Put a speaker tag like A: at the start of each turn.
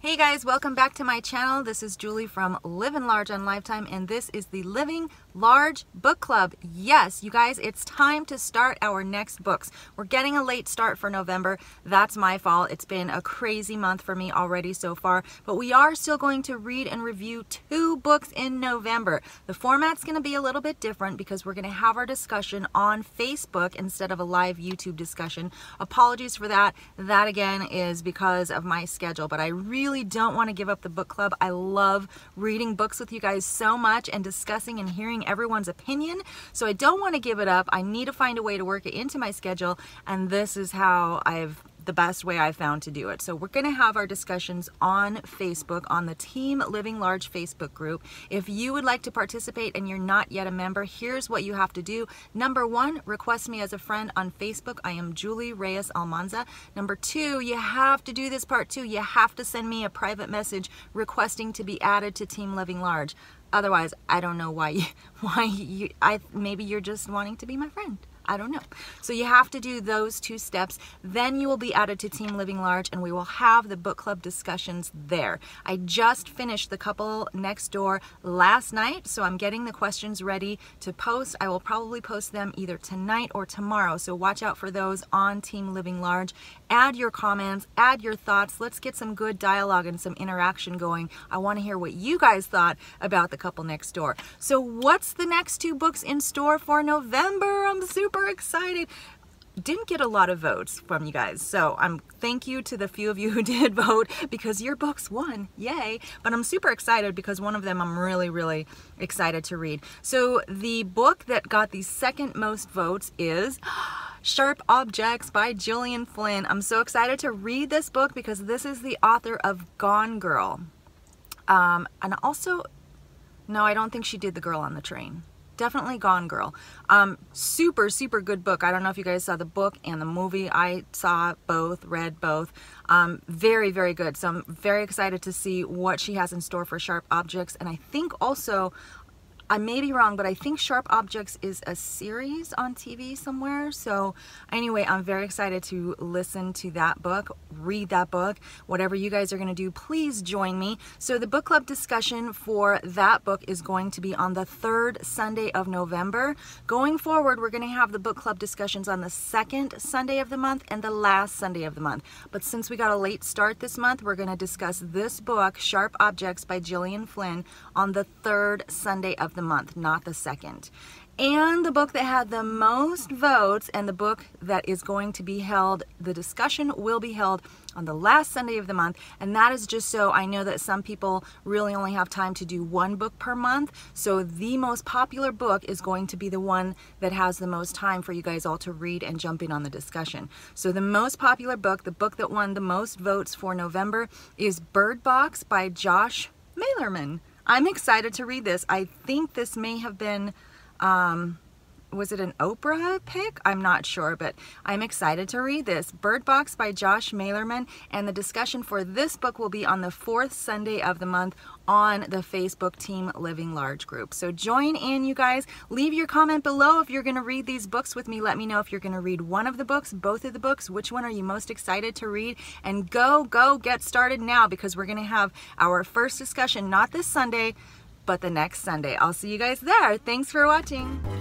A: Hey guys, welcome back to my channel. This is Julie from Living Large on Lifetime and this is the Living Large Book Club. Yes, you guys, it's time to start our next books. We're getting a late start for November. That's my fault. It's been a crazy month for me already so far, but we are still going to read and review two books in November. The format's going to be a little bit different because we're going to have our discussion on Facebook instead of a live YouTube discussion. Apologies for that. That again is because of my schedule, but I really don't want to give up the book club. I love reading books with you guys so much and discussing and hearing everyone's opinion. So I don't want to give it up. I need to find a way to work it into my schedule, and this is how I've the best way I found to do it. So we're going to have our discussions on Facebook, on the Team Living Large Facebook group. If you would like to participate and you're not yet a member, here's what you have to do. Number one, request me as a friend on Facebook. I am Julie Reyes Almanza. Number two, you have to do this part two. You have to send me a private message requesting to be added to Team Living Large. Otherwise, I don't know why you, why you, I, maybe you're just wanting to be my friend. I don't know. So you have to do those two steps. Then you will be added to Team Living Large and we will have the book club discussions there. I just finished the couple next door last night, so I'm getting the questions ready to post. I will probably post them either tonight or tomorrow. So watch out for those on Team Living Large. Add your comments, add your thoughts. Let's get some good dialogue and some interaction going. I want to hear what you guys thought about the couple next door. So what's the next two books in store for November? I'm super super excited didn't get a lot of votes from you guys so i'm thank you to the few of you who did vote because your books won yay but i'm super excited because one of them i'm really really excited to read so the book that got the second most votes is Sharp Objects by Gillian Flynn. I'm so excited to read this book because this is the author of Gone Girl. Um, and also, no, I don't think she did The Girl on the Train definitely Gone Girl. Um, super, super good book. I don't know if you guys saw the book and the movie. I saw both, read both. Um, very, very good. So I'm very excited to see what she has in store for Sharp Objects. And I think also I may be wrong, but I think Sharp Objects is a series on TV somewhere. So anyway, I'm very excited to listen to that book, read that book, whatever you guys are going to do, please join me. So the book club discussion for that book is going to be on the third Sunday of November. Going forward, we're going to have the book club discussions on the second Sunday of the month and the last Sunday of the month. But since we got a late start this month, we're going to discuss this book, Sharp Objects by Gillian Flynn, on the third Sunday of the month, not the second. And the book that had the most votes and the book that is going to be held, the discussion will be held on the last Sunday of the month. And that is just so I know that some people really only have time to do one book per month. So the most popular book is going to be the one that has the most time for you guys all to read and jump in on the discussion. So the most popular book, the book that won the most votes for November is Bird Box by Josh Malerman. I'm excited to read this. I think this may have been, um, was it an Oprah pick? I'm not sure, but I'm excited to read this. Bird Box by Josh Malerman, and the discussion for this book will be on the fourth Sunday of the month on the Facebook Team Living Large group. So join in, you guys. Leave your comment below if you're going to read these books with me. Let me know if you're going to read one of the books, both of the books, which one are you most excited to read, and go, go, get started now because we're going to have our first discussion, not this Sunday, but the next Sunday. I'll see you guys there. Thanks for watching.